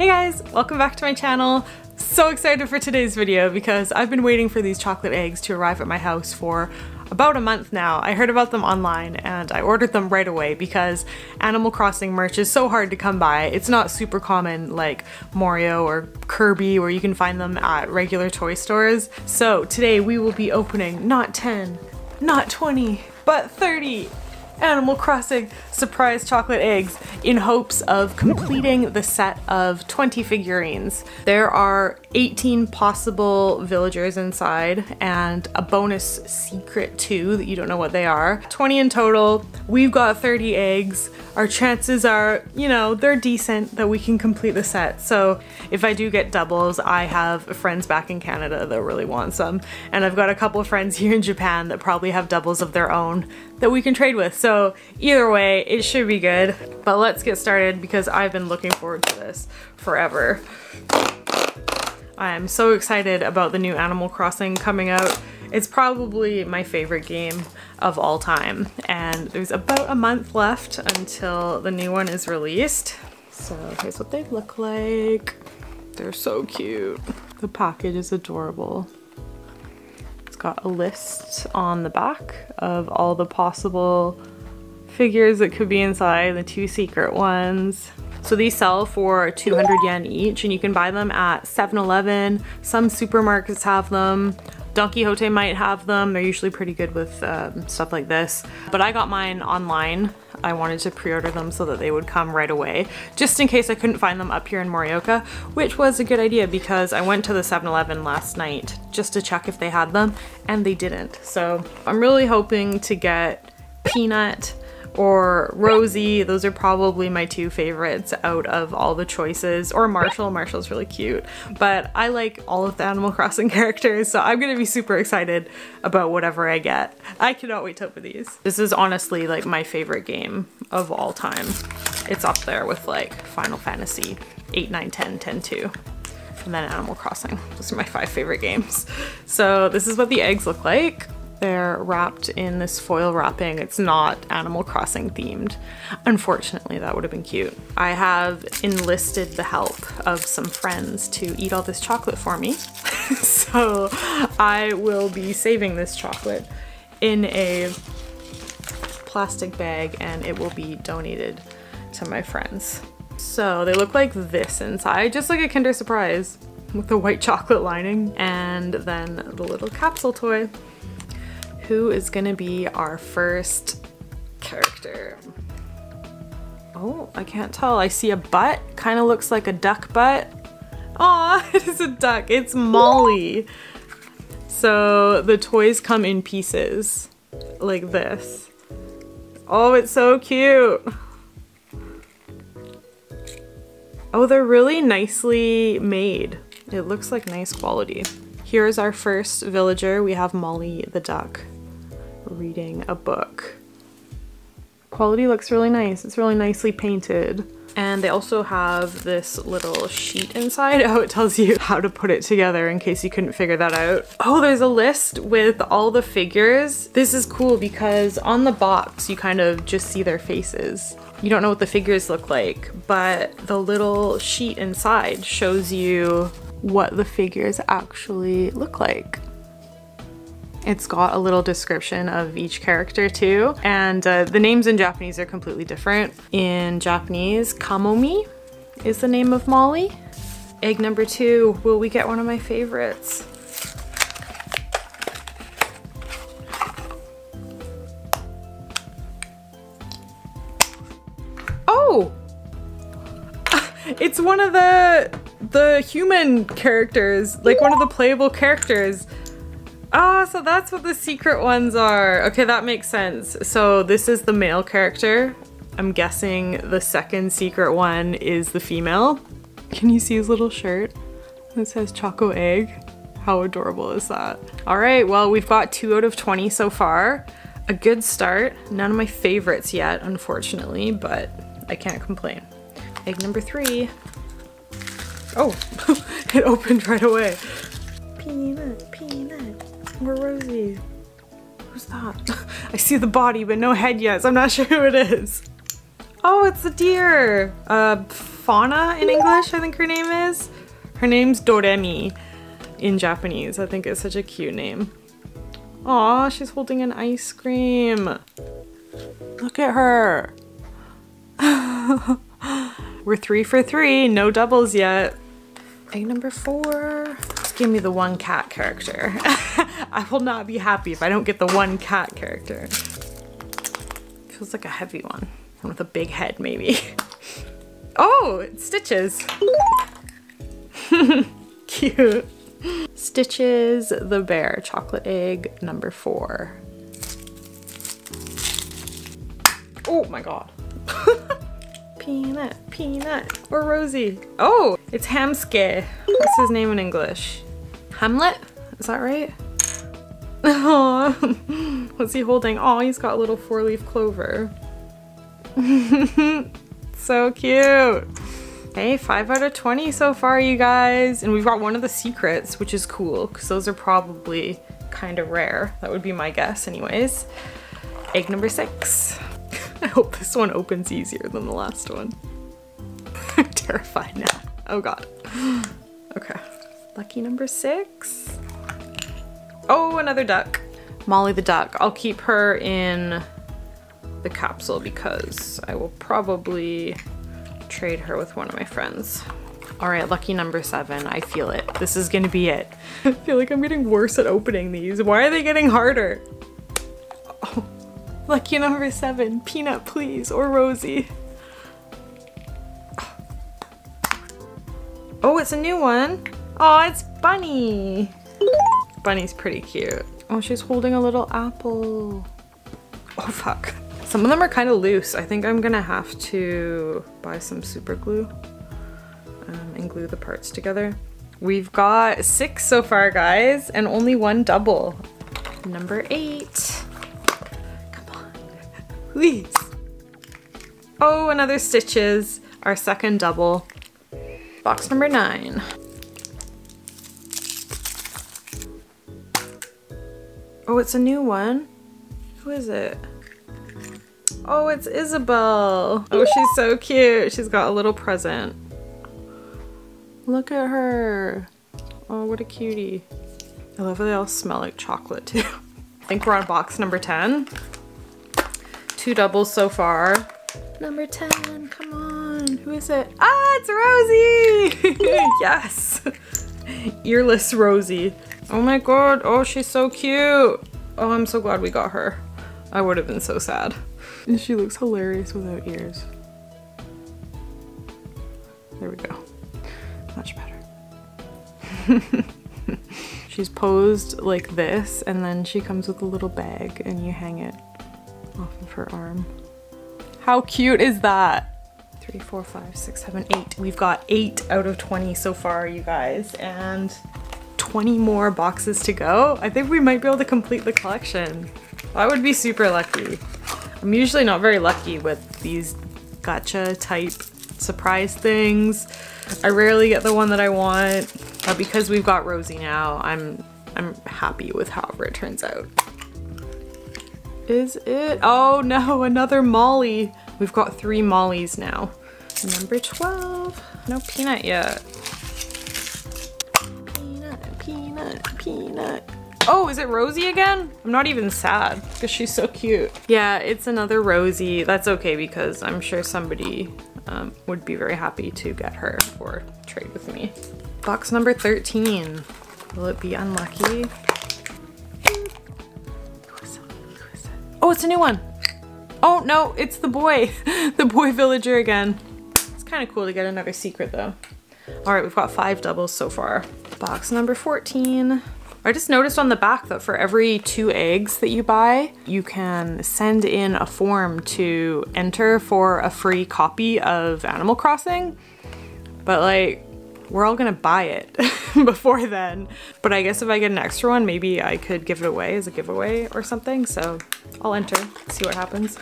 Hey guys, welcome back to my channel. So excited for today's video because I've been waiting for these chocolate eggs to arrive at my house for about a month now. I heard about them online and I ordered them right away because Animal Crossing merch is so hard to come by. It's not super common like Mario or Kirby where you can find them at regular toy stores. So today we will be opening not 10, not 20, but 30 Animal Crossing surprise chocolate eggs in hopes of completing the set of 20 figurines. There are 18 possible villagers inside and a bonus secret too that you don't know what they are. 20 in total. We've got 30 eggs. Our chances are, you know, they're decent that we can complete the set. So if I do get doubles, I have friends back in Canada that really want some. And I've got a couple of friends here in Japan that probably have doubles of their own that we can trade with. So either way, it should be good. But let's get started because I've been looking forward to this forever. I'm so excited about the new Animal Crossing coming out. It's probably my favorite game of all time and there's about a month left until the new one is released. So here's what they look like. They're so cute. The package is adorable It's got a list on the back of all the possible figures that could be inside, the two secret ones. So these sell for 200 yen each and you can buy them at 7-Eleven. Some supermarkets have them. Don Quijote might have them. They're usually pretty good with um, stuff like this. But I got mine online. I wanted to pre-order them so that they would come right away, just in case I couldn't find them up here in Morioka, which was a good idea because I went to the 7-Eleven last night just to check if they had them, and they didn't. So I'm really hoping to get Peanut or Rosie. Those are probably my two favorites out of all the choices. Or Marshall. Marshall's really cute. But I like all of the Animal Crossing characters, so I'm gonna be super excited about whatever I get. I cannot wait to open these. This is honestly like my favorite game of all time. It's up there with like Final Fantasy 8, 9, 10, 10, 2 and then Animal Crossing. Those are my five favorite games. So this is what the eggs look like. They're wrapped in this foil wrapping. It's not Animal Crossing themed. Unfortunately, that would have been cute. I have enlisted the help of some friends to eat all this chocolate for me. so I will be saving this chocolate in a plastic bag and it will be donated to my friends. So they look like this inside, just like a Kinder Surprise with the white chocolate lining and then the little capsule toy who is gonna be our first character? Oh, I can't tell. I see a butt. Kind of looks like a duck butt. Aw, it is a duck. It's Molly. So the toys come in pieces like this. Oh, it's so cute. Oh, they're really nicely made. It looks like nice quality. Here's our first villager. We have Molly the duck reading a book. Quality looks really nice. It's really nicely painted. And they also have this little sheet inside. Oh, it tells you how to put it together in case you couldn't figure that out. Oh, there's a list with all the figures. This is cool because on the box, you kind of just see their faces. You don't know what the figures look like, but the little sheet inside shows you what the figures actually look like. It's got a little description of each character too, and uh, the names in Japanese are completely different. In Japanese, Kamomi is the name of Molly. Egg number two, will we get one of my favorites? Oh! It's one of the the human characters, like one of the playable characters. Oh, so that's what the secret ones are. Okay, that makes sense. So this is the male character. I'm guessing the second secret one is the female. Can you see his little shirt? It says Choco Egg. How adorable is that? All right, well, we've got two out of 20 so far. A good start. None of my favorites yet, unfortunately, but I can't complain. Egg number three. Oh, it opened right away. Peanut, peanut. We're Rosie. Who's that? I see the body, but no head yet, so I'm not sure who it is. Oh, it's a deer. A Fauna in English, I think her name is. Her name's Doremi in Japanese. I think it's such a cute name. Aw, she's holding an ice cream. Look at her. We're three for three, no doubles yet. Egg number four. Just give me the one cat character. I will not be happy if I don't get the one cat character. Feels like a heavy one. One with a big head, maybe. Oh, Stitches. Cute. Stitches the Bear, chocolate egg number four. Oh my god. peanut, peanut, or Rosie. Oh, it's Hamske. What's his name in English? Hamlet? Is that right? Oh, what's he holding? Oh, he's got a little four-leaf clover. so cute. Hey, 5 out of 20 so far, you guys. And we've got one of the secrets, which is cool, because those are probably kind of rare. That would be my guess anyways. Egg number 6. I hope this one opens easier than the last one. I'm terrified now. Oh god. Okay. Lucky number 6. Oh, another duck. Molly the duck. I'll keep her in the capsule because I will probably trade her with one of my friends. All right, lucky number seven. I feel it. This is gonna be it. I feel like I'm getting worse at opening these. Why are they getting harder? Oh, lucky number seven. Peanut, please, or Rosie. Oh, it's a new one. Oh, it's Bunny. Bunny's pretty cute. Oh, she's holding a little apple. Oh, fuck. Some of them are kind of loose. I think I'm gonna have to buy some super glue um, and glue the parts together. We've got six so far, guys, and only one double. Number eight. Come on, please. Oh, another Stitches, our second double. Box number nine. Oh, it's a new one. Who is it? Oh, it's Isabelle. Oh, she's so cute. She's got a little present. Look at her. Oh, what a cutie. I love how they all smell like chocolate too. I think we're on box number 10. Two doubles so far. Number 10, come on. Who is it? Ah, it's Rosie! yes! Earless Rosie. Oh my god, oh, she's so cute. Oh, I'm so glad we got her. I would have been so sad. She looks hilarious without ears. There we go. Much better. She's posed like this and then she comes with a little bag and you hang it off of her arm. How cute is that? Three, four, five, six, seven, eight. We've got eight out of 20 so far, you guys, and 20 more boxes to go. I think we might be able to complete the collection. I would be super lucky. I'm usually not very lucky with these gacha type surprise things. I rarely get the one that I want, but because we've got Rosie now, I'm I'm happy with however it turns out. Is it? Oh no, another Molly. We've got three Mollies now. Number 12. No peanut yet. Peanut, peanut. Oh, is it Rosie again? I'm not even sad because she's so cute. Yeah, it's another Rosie. That's okay because I'm sure somebody um, would be very happy to get her or trade with me. Box number 13. Will it be unlucky? Oh, it's a new one. Oh no, it's the boy. the boy villager again. It's kind of cool to get another secret though. All right, we've got five doubles so far. Box number 14. I just noticed on the back that for every two eggs that you buy, you can send in a form to enter for a free copy of Animal Crossing. But like, we're all gonna buy it before then. But I guess if I get an extra one, maybe I could give it away as a giveaway or something. So I'll enter, see what happens.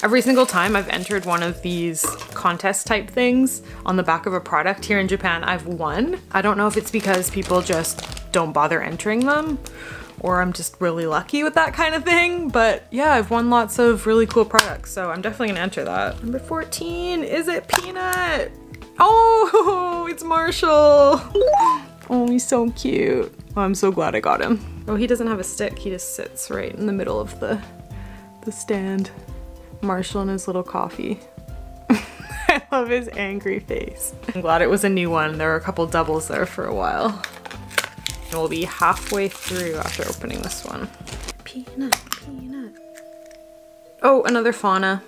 Every single time I've entered one of these contest type things on the back of a product here in Japan, I've won. I don't know if it's because people just don't bother entering them or I'm just really lucky with that kind of thing. But yeah, I've won lots of really cool products, so I'm definitely gonna enter that. Number 14, is it Peanut? Oh, it's Marshall. Oh, he's so cute. Oh, I'm so glad I got him. Oh, he doesn't have a stick. He just sits right in the middle of the, the stand. Marshall and his little coffee. I love his angry face. I'm glad it was a new one. There were a couple doubles there for a while. And We'll be halfway through after opening this one. Peanut, peanut. Oh, another fauna.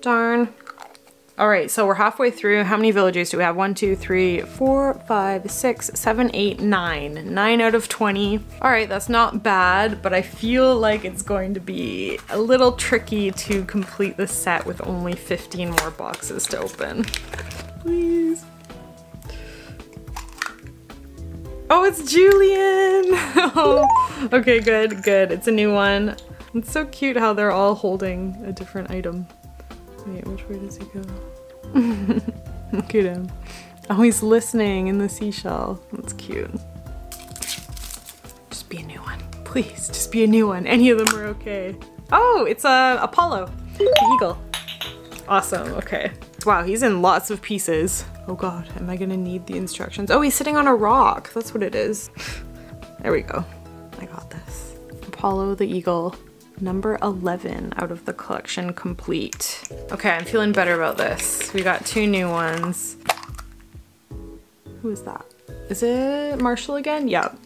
Darn. All right, so we're halfway through. How many villagers do we have? One, two, three, four, five, six, seven, eight, nine. Nine out of 20. All right, that's not bad, but I feel like it's going to be a little tricky to complete the set with only 15 more boxes to open. Please. Oh, it's Julian! oh, okay, good, good. It's a new one. It's so cute how they're all holding a different item. Wait, which way does he go? Look at him. Oh, he's listening in the seashell. That's cute. Just be a new one. Please, just be a new one. Any of them are okay. Oh, it's uh, Apollo, the eagle. Awesome, okay. Wow, he's in lots of pieces. Oh god, am I gonna need the instructions? Oh, he's sitting on a rock. That's what it is. There we go. I got this. Apollo the eagle number 11 out of the collection complete. Okay, I'm feeling better about this. We got two new ones. Who is that? Is it Marshall again? Yep.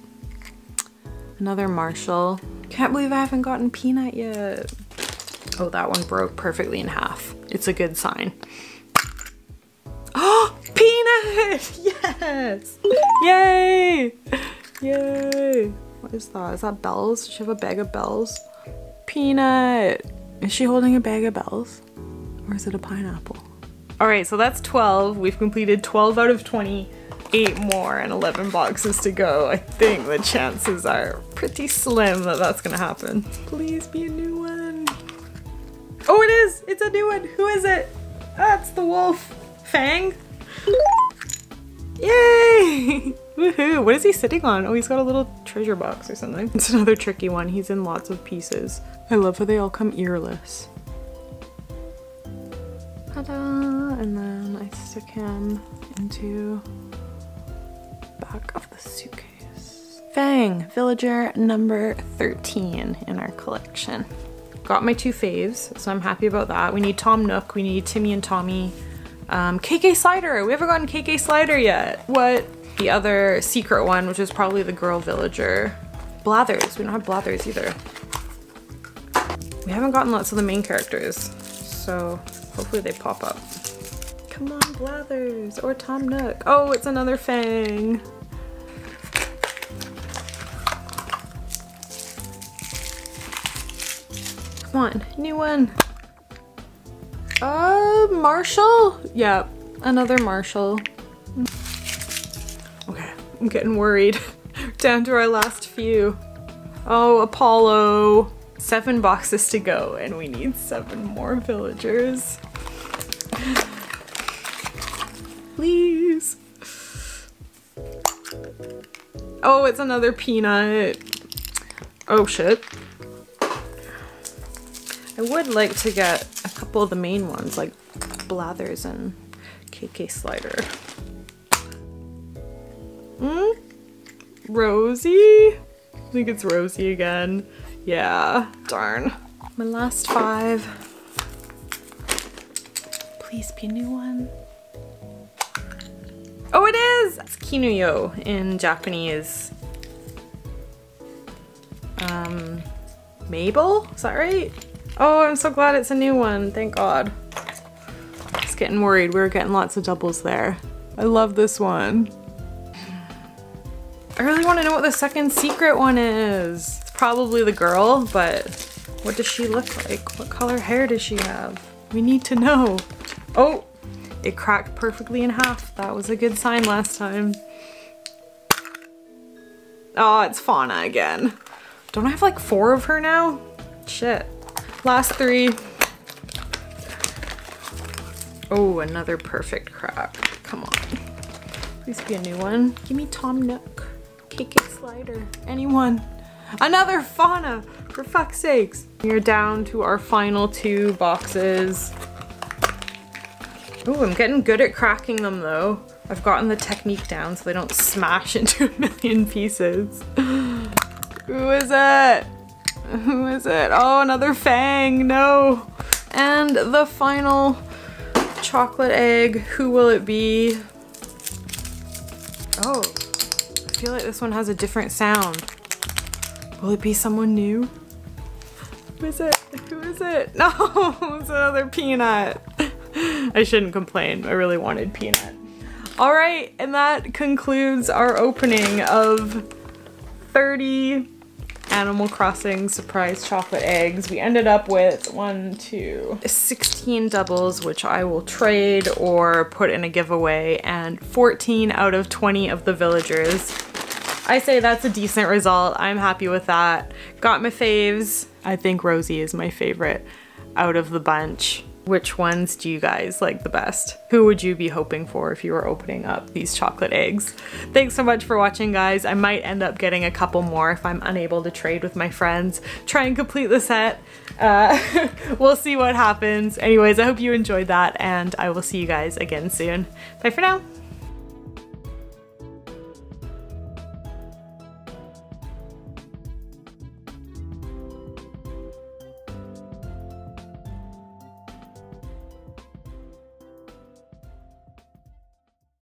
Another Marshall. Can't believe I haven't gotten Peanut yet. Oh, that one broke perfectly in half. It's a good sign. Oh, Peanut! Yes! Yay! Yay! What is that? Is that bells? Does she have a bag of bells? Peanut. Is she holding a bag of bells? Or is it a pineapple? All right, so that's 12. We've completed 12 out of 20, eight more and 11 boxes to go. I think the chances are pretty slim that that's gonna happen. Please be a new one. Oh, it is, it's a new one. Who is it? That's the wolf. Fang? Yay! Woohoo! What is he sitting on? Oh, he's got a little treasure box or something. It's another tricky one. He's in lots of pieces. I love how they all come earless. Ta-da! And then I stick him into back of the suitcase. Fang, villager number 13 in our collection. Got my two faves, so I'm happy about that. We need Tom Nook, we need Timmy and Tommy. Um, KK Slider, we haven't gotten KK Slider yet. What? The other secret one, which is probably the girl villager. Blathers, we don't have Blathers either. We haven't gotten lots of the main characters, so hopefully they pop up. Come on, Blathers, or Tom Nook. Oh, it's another Fang. Come on, new one. Uh, Marshall? Yep, another Marshall. I'm getting worried. Down to our last few. Oh, Apollo. Seven boxes to go and we need seven more villagers. Please. Oh, it's another peanut. Oh shit. I would like to get a couple of the main ones like Blathers and KK Slider. Hmm? Rosie? I think it's Rosie again. Yeah, darn. My last five. Please be a new one. Oh, it is! It's Kinuyo in Japanese. Um, Mabel? Is that right? Oh, I'm so glad it's a new one. Thank God. Just getting worried. We were getting lots of doubles there. I love this one. I really want to know what the second secret one is It's probably the girl, but what does she look like? What color hair does she have? We need to know. Oh, it cracked perfectly in half. That was a good sign last time. Oh, it's Fauna again. Don't I have like four of her now? Shit. Last three. Oh, another perfect crack. Come on. Please be a new one. Give me Tom Nook. KK Slider. Anyone. Another fauna, for fuck's sakes. We're down to our final two boxes. Ooh, I'm getting good at cracking them though. I've gotten the technique down so they don't smash into a million pieces. Who is it? Who is it? Oh, another fang, no. And the final chocolate egg, who will it be? Oh, feel like this one has a different sound. Will it be someone new? Who is it? Who is it? No, it's another peanut. I shouldn't complain. I really wanted peanut. All right, and that concludes our opening of 30 Animal Crossing surprise chocolate eggs. We ended up with one, two, 16 doubles, which I will trade or put in a giveaway, and 14 out of 20 of the villagers. I say that's a decent result. I'm happy with that. Got my faves. I think Rosie is my favorite out of the bunch. Which ones do you guys like the best? Who would you be hoping for if you were opening up these chocolate eggs? Thanks so much for watching guys. I might end up getting a couple more if I'm unable to trade with my friends. Try and complete the set. Uh, we'll see what happens. Anyways, I hope you enjoyed that and I will see you guys again soon. Bye for now.